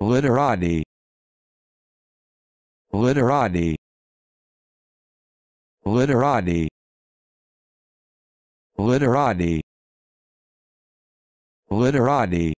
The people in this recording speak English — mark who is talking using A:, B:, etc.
A: literati. Literati. Literati. Literati. Literati.